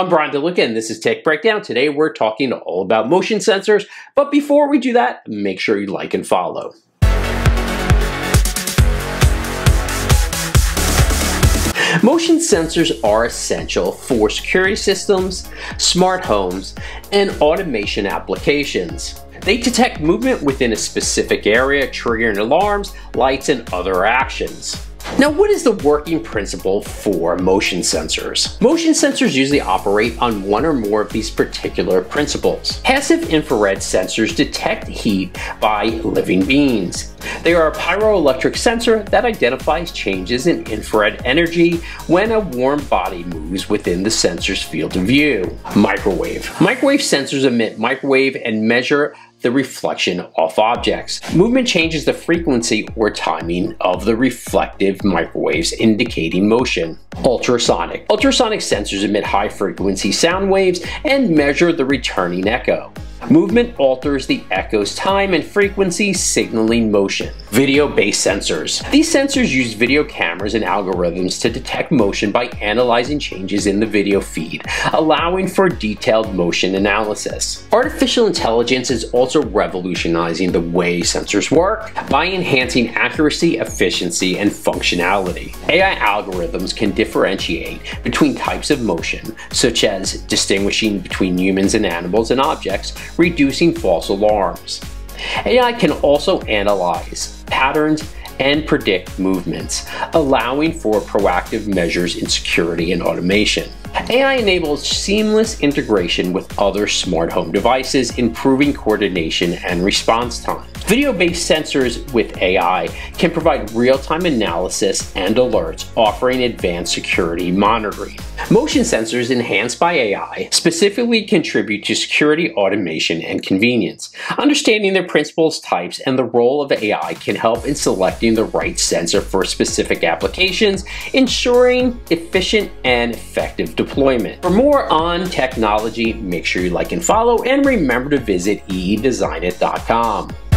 I'm Bryan DeLuca and this is Tech Breakdown. Today we're talking all about motion sensors, but before we do that, make sure you like and follow. Motion sensors are essential for security systems, smart homes, and automation applications. They detect movement within a specific area, triggering alarms, lights, and other actions. Now, what is the working principle for motion sensors? Motion sensors usually operate on one or more of these particular principles. Passive infrared sensors detect heat by living beings. They are a pyroelectric sensor that identifies changes in infrared energy when a warm body moves within the sensor's field of view. Microwave. Microwave sensors emit microwave and measure the reflection off objects. Movement changes the frequency or timing of the reflective microwaves indicating motion. Ultrasonic. Ultrasonic sensors emit high frequency sound waves and measure the returning echo. Movement alters the echo's time and frequency, signaling motion. Video-based sensors. These sensors use video cameras and algorithms to detect motion by analyzing changes in the video feed, allowing for detailed motion analysis. Artificial intelligence is also revolutionizing the way sensors work by enhancing accuracy, efficiency, and functionality. AI algorithms can differentiate between types of motion, such as distinguishing between humans and animals and objects, reducing false alarms. AI can also analyze patterns and predict movements, allowing for proactive measures in security and automation. AI enables seamless integration with other smart home devices, improving coordination and response time. Video-based sensors with AI can provide real-time analysis and alerts, offering advanced security monitoring. Motion sensors enhanced by AI specifically contribute to security, automation, and convenience. Understanding their principles, types, and the role of AI can help in selecting the right sensor for specific applications, ensuring efficient and effective deployment. For more on technology, make sure you like and follow, and remember to visit eedesignit.com.